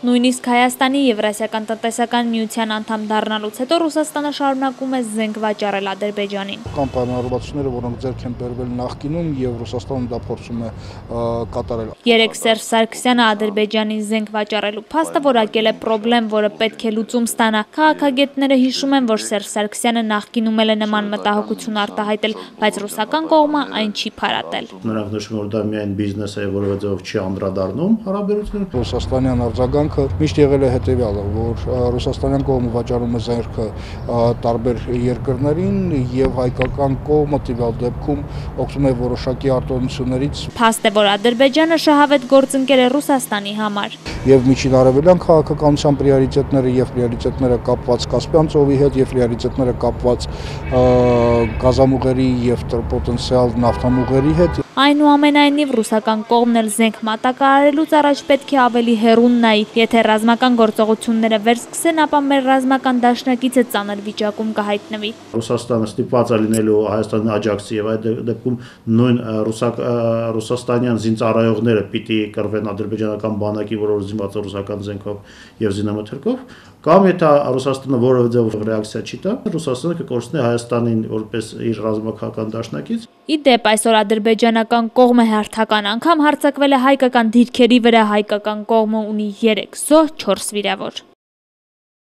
Նույնիսկ Հայաստանի Եվրասիական տնտեսական միության անդամ դառնալուց հետո Ռուսաստանը շարունակում է զենք վաճառել Ադրբեջանին։ Կան պայմանավորվածությունները, որոնք ձեռք են բերվել նախկինում եւ Ռուսաստանը դա փորձում է կատարել։ Երեք Սերժ Սարգսյանը Ադրբեջանին զենք վաճառելու փաստը որակել է խնդրեմ, որը պետք է լուծում ստանա։ Քաղաքագետները հիշում են, որ Սերժ Սարգսյանը նախկինում էլ է նման մտահոգություն արտահայտել, բայց ռուսական կողմը այն չի փարատել։ Նրանք նշում որ դա միայն բիզնես է, որովհետեւ չի անդրադառնում հարաբերությունները։ Ռուսաստանյան արձագանք կյանքը միշտ եղել է հետևյալը, որ Ռուսաստանյան կողմը վաճառում է զենքը տարբեր երկրներին եւ հայկական կողմը տվյալ դեպքում օգտվում է որոշակի արտոնություններից։ Փաստ է, որ Ադրբեջանը շահավետ գործընկեր է Ռուսաստանի համար։ Եվ միջին արևելյան քաղաքականության պրիորիտետները եւ պրիորիտետները կապված Կասպյան ծովի հետ եւ պրիորիտետները կապված գազամուղերի եւ պոտենցիալ նավթամուղերի հետ Այնուամենայնիվ ռուսական կողմն էլ զենք մատակարարելուց առաջ պետք է ավելի հեռուն նայի, եթե ռազմական գործողությունները վերսկսեն, ապա մեր ռազմական դաշնակիցը ծանր վիճակում կհայտնվի։ Ռուսաստանը ստիպված է լինելու Հայաստանի աջակցի եւ այդ դեպքում նույն ռուսակ ռուսաստանյան զինծառայողները պիտի կռվեն ադրբեջանական բանակի, որը զինված է ռուսական զենքով եւ զինամթերքով, կամ եթե Ռուսաստանը որևէ ձևով ռեակցիա չի տա, Ռուսաստանը կկորցնի Հայաստանին որպես իր ռազմական դաշնակից։ Ի դեպ այսօր ադրբեջանական կողմը հերթական անգամ հարձակվել է հայկական դիրքերի վրա, հայկական կողմը ունի 3 զոհ, 4 վիրավոր։